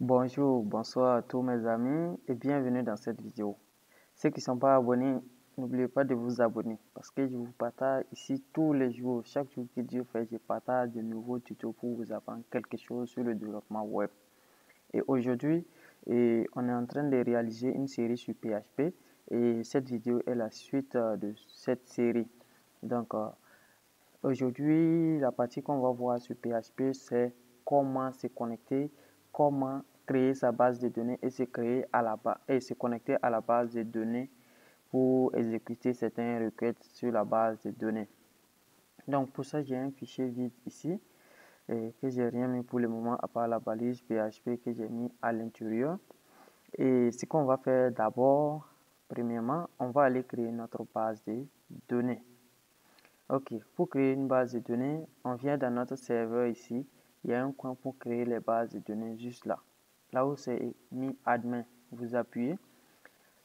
Bonjour, bonsoir à tous mes amis et bienvenue dans cette vidéo. Ceux qui ne sont pas abonnés, n'oubliez pas de vous abonner parce que je vous partage ici tous les jours. Chaque jour que Dieu fait, je partage de nouveaux tutos pour vous apprendre quelque chose sur le développement web. Et aujourd'hui, on est en train de réaliser une série sur PHP et cette vidéo est la suite euh, de cette série. Donc, euh, aujourd'hui, la partie qu'on va voir sur PHP, c'est comment se connecter, comment créer sa base de données et se, créer à la et se connecter à la base de données pour exécuter certaines requêtes sur la base de données. Donc pour ça, j'ai un fichier vide ici et que j'ai rien mis pour le moment à part la balise PHP que j'ai mis à l'intérieur. Et ce qu'on va faire d'abord, premièrement, on va aller créer notre base de données. Ok, pour créer une base de données, on vient dans notre serveur ici. Il y a un coin pour créer les bases de données juste là là où c'est mis admin, vous appuyez.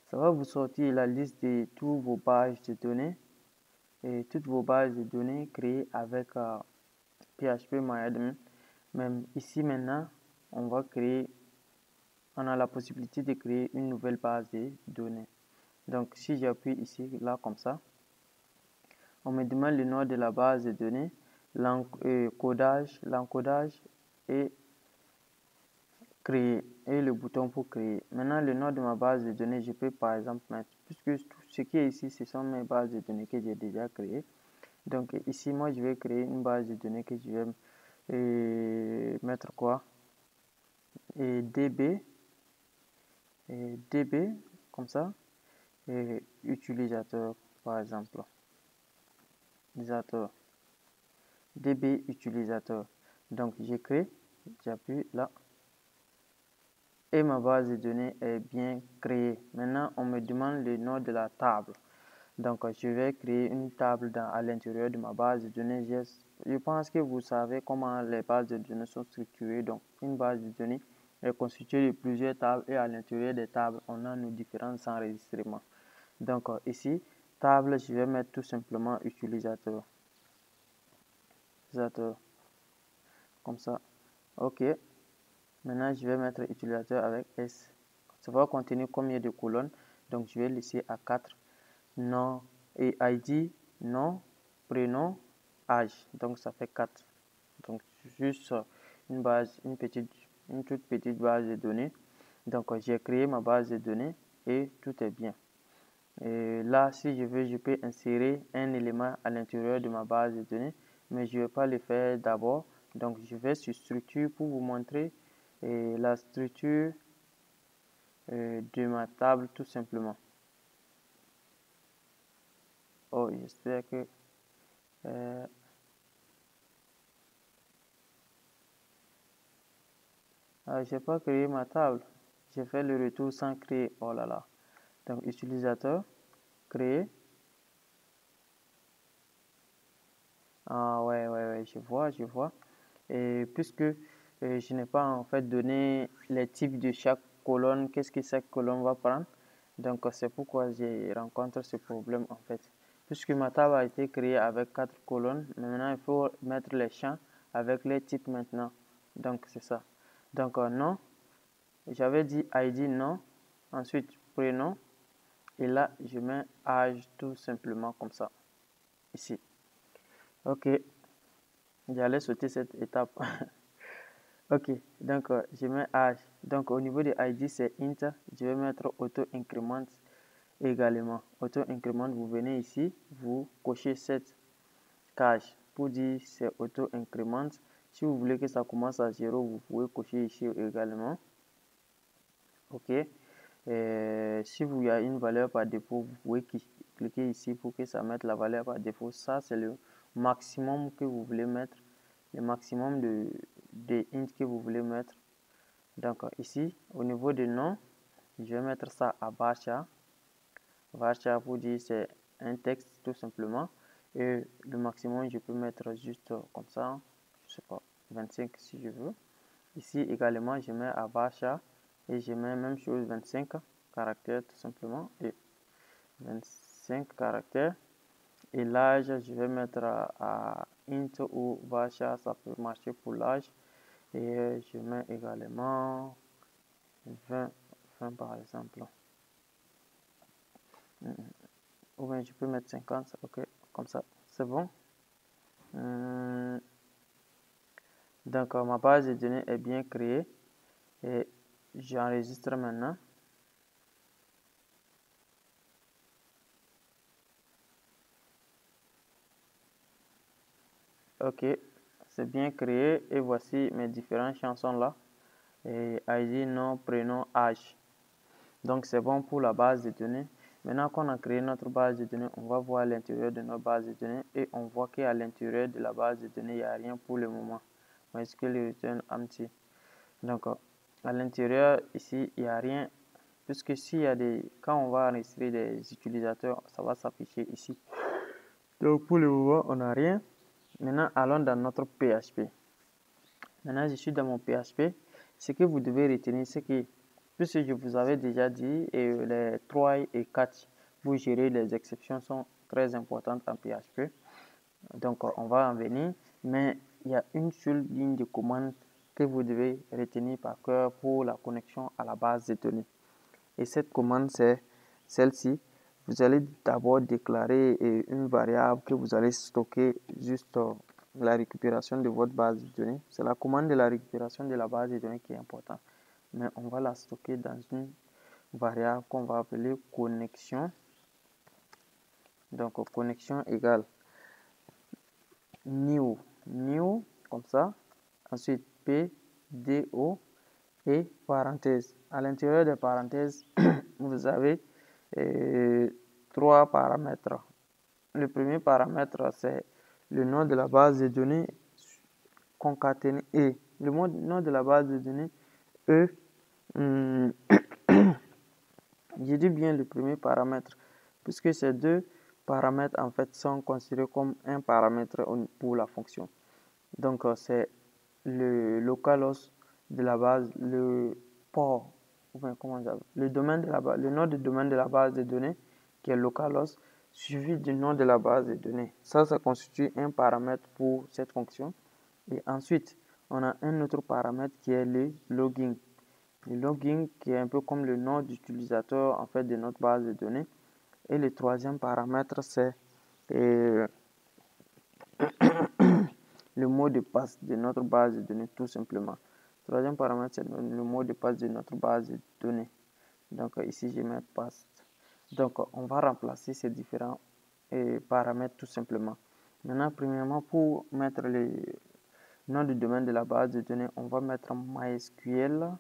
Ça va vous sortir la liste de toutes vos bases de données et toutes vos bases de données créées avec PHP euh, MyAdmin. Même ici maintenant, on va créer, on a la possibilité de créer une nouvelle base de données. Donc si j'appuie ici, là comme ça, on me demande le nom de la base de données, l'encodage, l'encodage et créer et le bouton pour créer. Maintenant, le nom de ma base de données, je peux par exemple mettre, puisque tout ce qui est ici, ce sont mes bases de données que j'ai déjà créées. Donc ici, moi, je vais créer une base de données que je vais euh, mettre quoi? Et DB, et DB, comme ça, et utilisateur, par exemple. Utilisateur. DB utilisateur. Donc, j'écris, j'appuie là et ma base de données est bien créée. Maintenant, on me demande le nom de la table. Donc, je vais créer une table dans, à l'intérieur de ma base de données. Je, pense que vous savez comment les bases de données sont structurées. Donc, une base de données est constituée de plusieurs tables et à l'intérieur des tables, on a nos différents enregistrements. Donc, ici, table, je vais mettre tout simplement utilisateur. Utilisateur. Comme ça. OK. Maintenant, je vais mettre utilisateur avec S. Ça va contenir combien de colonnes? Donc, je vais laisser à 4. Nom et ID, nom, prénom, âge. Donc, ça fait 4. Donc, juste une base, une petite, une toute petite base de données. Donc, j'ai créé ma base de données et tout est bien. Et là, si je veux, je peux insérer un élément à l'intérieur de ma base de données, mais je ne vais pas le faire d'abord. Donc, je vais sur structure pour vous montrer et la structure euh, de ma table tout simplement. Oh, j'espère que... Euh, ah, j'ai pas créé ma table. J'ai fait le retour sans créer. Oh là là. Donc, utilisateur, créer. Ah ouais, ouais, ouais, je vois, je vois. Et puisque je n'ai pas en fait donné les types de chaque colonne, qu'est-ce que chaque colonne va prendre? Donc c'est pourquoi j'ai rencontré ce problème en fait. Puisque ma table a été créée avec quatre colonnes, maintenant il faut mettre les champs avec les types maintenant. Donc c'est ça. Donc euh, non, j'avais dit ID non, ensuite prénom, et là je mets âge tout simplement comme ça, ici. Ok, j'allais sauter cette étape. Ok, donc euh, je mets âge. Donc au niveau de ID, c'est int. Je vais mettre auto increment également. Auto increment, vous venez ici, vous cochez cette cage pour dire c'est auto increment. Si vous voulez que ça commence à 0, vous pouvez cocher ici également. Ok. Et si vous y a une valeur par défaut, vous pouvez cliquer ici pour que ça mette la valeur par défaut. Ça, c'est le maximum que vous voulez mettre, le maximum de, des int que vous voulez mettre. Donc ici, au niveau de nom, je vais mettre ça à varchar. Varchar pour dire c'est un texte tout simplement. Et le maximum, je peux mettre juste comme ça, je sais pas, 25 si je veux. Ici également, je mets à varchar et je mets même chose 25 caractères tout simplement et 25 caractères. Et l'âge, je vais mettre à, int ou varchar, ça peut marcher pour l'âge et je mets également 20, 20 par exemple. Hmm. Ou bien je peux mettre 50, ok, comme ça, c'est bon. Donc ma base de données est bien créée et j'enregistre maintenant. Ok, c'est bien créé et voici mes différentes chansons là. Et ID, nom, prénom, âge. Donc c'est bon pour la base de données. Maintenant qu'on a créé notre base de données, on va voir l'intérieur de notre base de données et on voit qu'à l'intérieur de la base de données, il n'y a rien pour le moment. MySQL return empty. Donc à l'intérieur ici, il n'y a rien puisque s'il y a des quand on va enregistrer des utilisateurs, ça va s'afficher ici. Donc pour le moment, on n'a rien. Maintenant, allons dans notre PHP. Maintenant, je suis dans mon PHP. Ce que vous devez retenir, c'est que, puisque je vous avais déjà dit, et les 3 et 4, vous gérez les exceptions sont très importantes en PHP. Donc, on va en venir. Mais il y a une seule ligne de commande que vous devez retenir par cœur pour la connexion à la base de données. Et cette commande, c'est celle-ci vous allez d'abord déclarer une variable que vous allez stocker juste euh, la récupération de votre base de données. C'est la commande de la récupération de la base de données qui est importante. Mais on va la stocker dans une variable qu'on va appeler connexion. Donc connexion égale new, new comme ça. Ensuite p, do et parenthèse. À l'intérieur des parenthèses, vous avez trois paramètres. Le premier paramètre, c'est le nom de la base de données concaténé et le nom de la base de données E. Hmm, j'ai dit bien le premier paramètre puisque ces deux paramètres en fait sont considérés comme un paramètre pour la fonction. Donc euh, c'est le localhost de la base, le port le domaine de nom du domaine de la base de données qui est localhost suivi du nom de la base de données. Ça, ça constitue un paramètre pour cette fonction. Et ensuite, on a un autre paramètre qui est le logging. Le logging qui est un peu comme le nom d'utilisateur en fait de notre base de données. Et le troisième paramètre, c'est euh, le mot de passe de notre base de données tout simplement. Troisième paramètre, c'est le mot de passe de notre base de données. Donc ici, je mets passe. Donc on va remplacer ces différents paramètres tout simplement. Maintenant, premièrement, pour mettre le nom du domaine de la base de données, on va mettre MySQL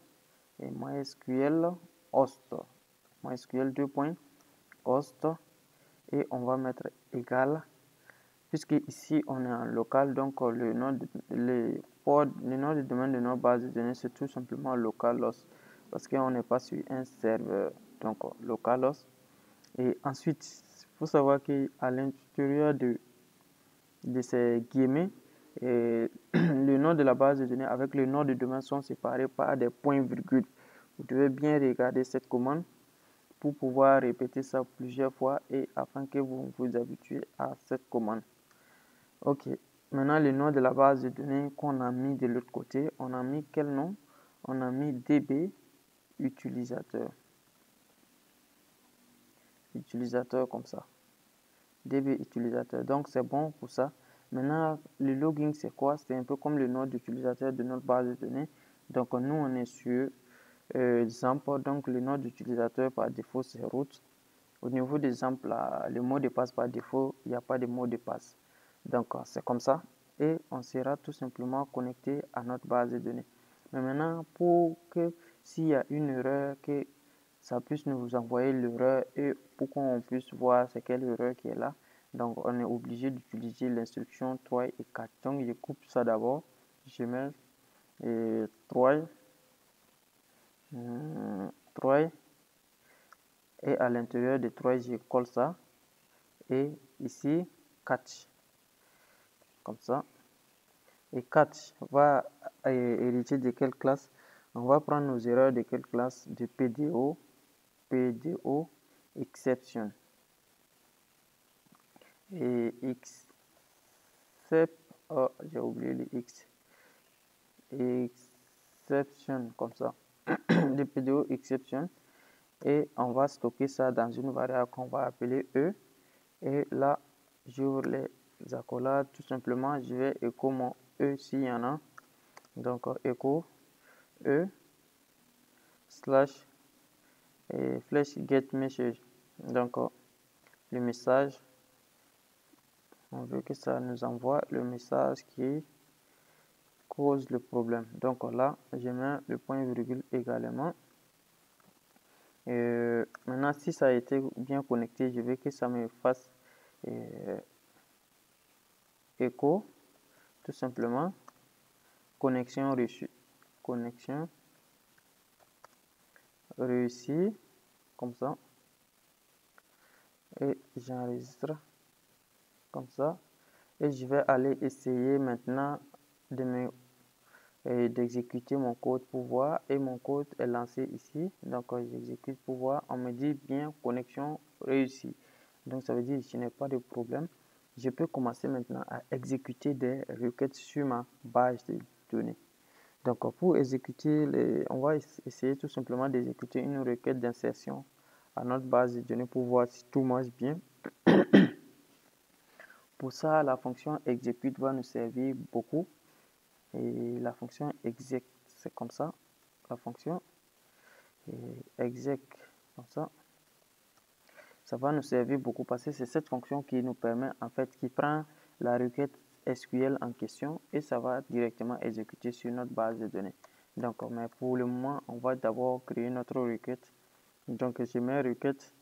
et MySQL host. MySQL 2. host et on va mettre égal puisque ici on est en local donc le nom de, le le nom du domaine de notre base de données, c'est tout simplement localhost parce qu'on n'est pas sur un serveur. Donc, localhost. Et ensuite, il faut savoir qu'à l'intérieur de, de ces guillemets, et le nom de la base de données avec le nom de domaine sont séparés par des points virgules. Vous devez bien regarder cette commande pour pouvoir répéter ça plusieurs fois et afin que vous vous habituez à cette commande. Ok, Maintenant, le nom de la base de données qu'on a mis de l'autre côté, on a mis quel nom? On a mis DB utilisateur. Utilisateur comme ça. DB utilisateur. Donc, c'est bon pour ça. Maintenant, le logging, c'est quoi? C'est un peu comme le nom d'utilisateur de notre base de données. Donc, nous, on est sur euh, exemple. Donc, le nom d'utilisateur par défaut, c'est root. Au niveau des exemples, le mot de passe par défaut, il n'y a pas de mot de passe. Donc, c'est comme ça. Et on sera tout simplement connecté à notre base de données. Mais maintenant, pour que s'il y a une erreur, que ça puisse nous envoyer l'erreur et pour qu'on puisse voir c'est quelle erreur qui est là. Donc, on est obligé d'utiliser l'instruction 3 et 4. Donc, je coupe ça d'abord. Je mets et 3, 3 et à l'intérieur de 3, je colle ça. Et ici, 4 comme ça. Et 4 va hériter de quelle classe? On va prendre nos erreurs de quelle classe? De PDO, PDO, exception. Et except, oh, j'ai oublié les X. Exception, comme ça. dpdo exception et on va stocker ça dans une variable qu'on va appeler e et là j'ouvre les accolades tout simplement je vais écho mon e s'il y en a. Donc écho e slash et flash get message. Donc le message on veut que ça nous envoie le message qui cause le problème. Donc là je mets le point virgule également. Et maintenant si ça a été bien connecté je veux que ça me fasse euh, écho tout simplement. Connexion reçue. Connexion réussie comme ça. Et j'enregistre comme ça. Et je vais aller essayer maintenant de me d'exécuter mon code pour voir et mon code est lancé ici. Donc j'exécute pour voir on me dit bien connexion réussie. Donc ça veut dire que je n'ai pas de problème je peux commencer maintenant à exécuter des requêtes sur ma base de données donc pour exécuter on va essayer tout simplement d'exécuter une requête d'insertion à notre base de données pour voir si tout marche bien pour ça, la fonction execute va nous servir beaucoup. Et la fonction exec, c'est comme ça. La fonction exec, comme ça. Ça va nous servir beaucoup parce que c'est cette fonction qui nous permet, en fait, qui prend la requête SQL en question et ça va directement exécuter sur notre base de données. Donc, mais pour le moment, on va d'abord créer notre requête. Donc, je mets requête,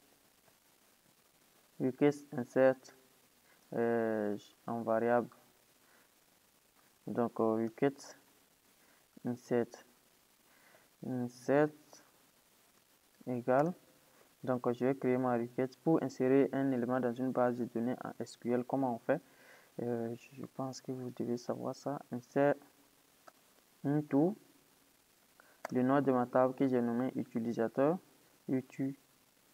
requête insert euh, en variable. Donc, requête insert insert égale. Donc, je vais créer ma requête pour insérer un élément dans une base de données en SQL. Comment on fait? Euh, Je pense que vous devez savoir ça. Insert into le nom de ma table que j'ai nommé utilisateur.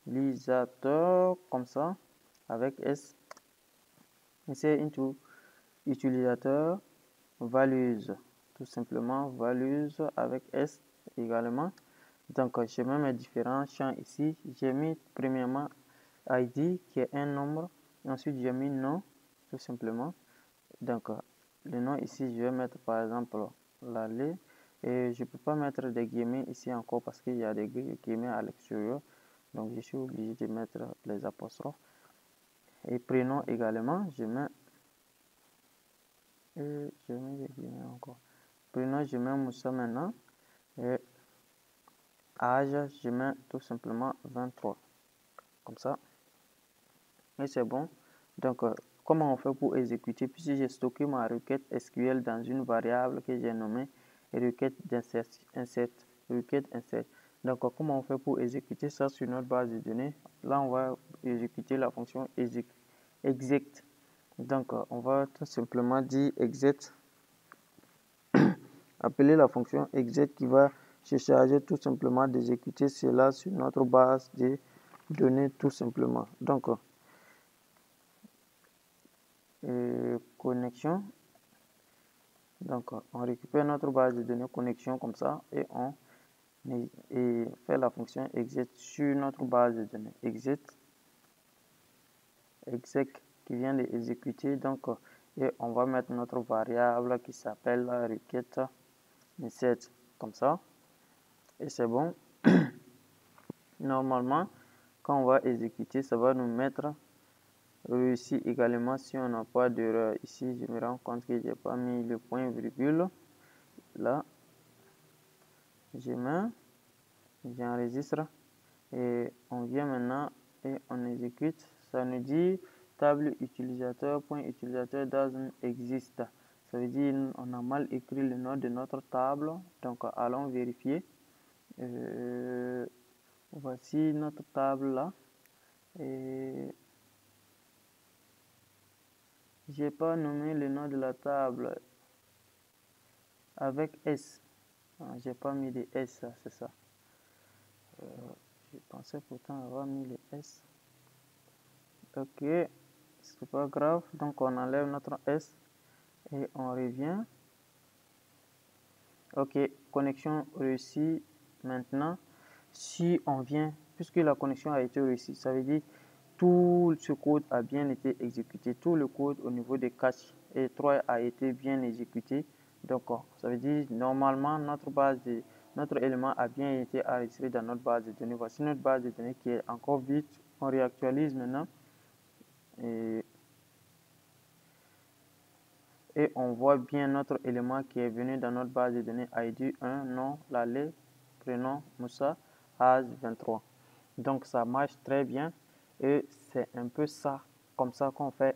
Utilisateur comme ça avec S c'est into utilisateur values tout simplement values avec s également donc je mets mes différents champs ici. J'ai mis premièrement id qui est un nombre. Ensuite j'ai mis nom tout simplement. Donc le nom ici je vais mettre par exemple l'aller et je peux pas mettre des guillemets ici encore parce qu'il y a des guillemets à l'extérieur. Donc je suis obligé de mettre les apostrophes. Et prénom également je mets et je mets des encore. Prénom je mets Moussa maintenant. Et âge je mets tout simplement 23 comme ça. Et c'est bon. Donc euh, comment on fait pour exécuter? Puisque j'ai stocké ma requête SQL dans une variable que j'ai nommée requête d'insert donc, comment on fait pour exécuter ça sur notre base de données? Là, on va exécuter la fonction exec. Donc, on va tout simplement dire exec. Appeler la fonction exec qui va se charger tout simplement d'exécuter cela sur notre base de données tout simplement. Donc, euh, connexion. Donc, on récupère notre base de données connexion comme ça et on et faire la fonction exit sur notre base de données. Exit exec qui vient d'exécuter donc et on va mettre notre variable qui s'appelle requête insert comme ça et c'est bon normalement quand on va exécuter ça va nous mettre réussi également si on n'a pas d'erreur ici je me rends compte que j'ai pas mis le point virgule là je mets, j'enregistre et on vient maintenant et on exécute. Ça nous dit table utilisateur point utilisateur doesn't exist. Ça veut dire on a mal écrit le nom de notre table. Donc allons vérifier. Euh, voici notre table là. Et j'ai pas nommé le nom de la table avec S. Ah, j'ai pas mis les S, c'est ça. Euh, je pensais pourtant avoir mis les S. Ok, c'est pas grave. Donc on enlève notre S et on revient. Ok, connexion réussie Maintenant, si on vient, puisque la connexion a été réussie, ça veut dire tout ce code a bien été exécuté. Tout le code au niveau des caches et 3 a été bien exécuté. Donc, ça veut dire normalement notre base de, notre élément a bien été enregistré dans notre base de données. Voici notre base de données qui est encore vide. On réactualise maintenant. Et, on voit bien notre élément qui est venu dans notre base de données ID 1, nom, prénom, Moussa, âge 23. Donc ça marche très bien. Et c'est un peu ça, comme ça qu'on fait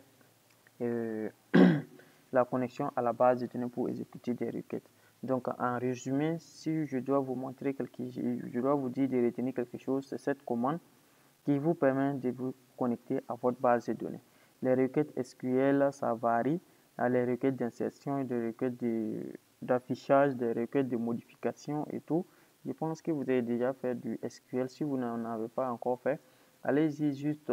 euh, la connexion à la base de données pour exécuter des requêtes. Donc, en résumé, si je dois vous montrer quelque je dois vous dire de retenir quelque chose, c'est cette commande qui vous permet de vous connecter à votre base de données. Les requêtes SQL, ça varie. Les requêtes d'insertion, des requêtes d'affichage, des requêtes de modification et tout. Je pense que vous avez déjà fait du SQL. Si vous n'en avez pas encore fait, Allez-y juste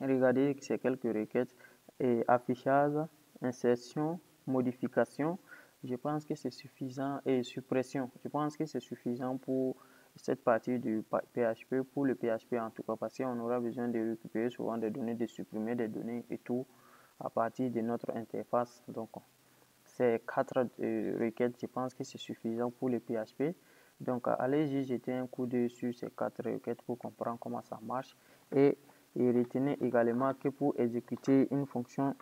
regarder ces quelques requêtes et affichage, insertion, modification. Je pense que c'est suffisant et suppression. Je pense que c'est suffisant pour cette partie du PHP, pour le PHP en tout cas, parce qu'on aura besoin de récupérer souvent des données, de supprimer des données et tout à partir de notre interface. Donc, ces quatre euh, requêtes, je pense que c'est suffisant pour le PHP. Donc, allez-y jeter un coup d'œil sur ces quatre requêtes pour comprendre comment ça marche. Et, retenez également que pour exécuter une fonction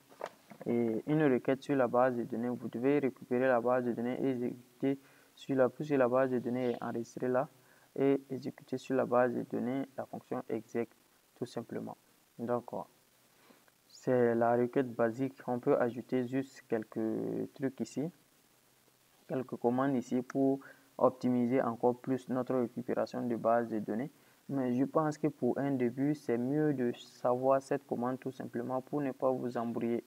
et une requête sur la base de données, vous devez récupérer la base de données et exécuter sur la, la base de données est enregistrée là et exécuter sur la base de données la fonction exec tout simplement. Donc, c'est la requête basique. On peut ajouter juste quelques trucs ici, quelques commandes ici pour optimiser encore plus notre récupération de base de données. Mais je pense que pour un début, c'est mieux de savoir cette commande tout simplement pour ne pas vous embrouiller.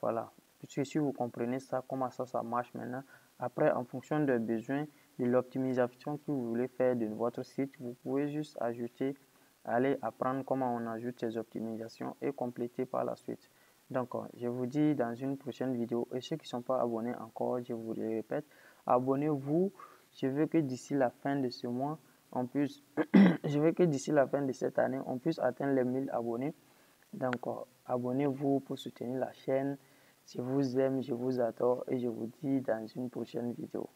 Voilà. Puisque si vous comprenez ça, comment ça, ça marche maintenant, après, en fonction des besoins, de l'optimisation que vous voulez faire de votre site, vous pouvez juste ajouter, aller apprendre comment on ajoute ces optimisations et compléter par la suite. Donc, je vous dis dans une prochaine vidéo, et ceux qui ne sont pas abonnés encore, je vous le répète, abonnez-vous je veux que d'ici la fin de ce mois, on puisse, je veux que d'ici la fin de cette année, on puisse atteindre les 1000 abonnés. Donc, abonnez-vous pour soutenir la chaîne. Je vous aime, je vous adore et je vous dis dans une prochaine vidéo.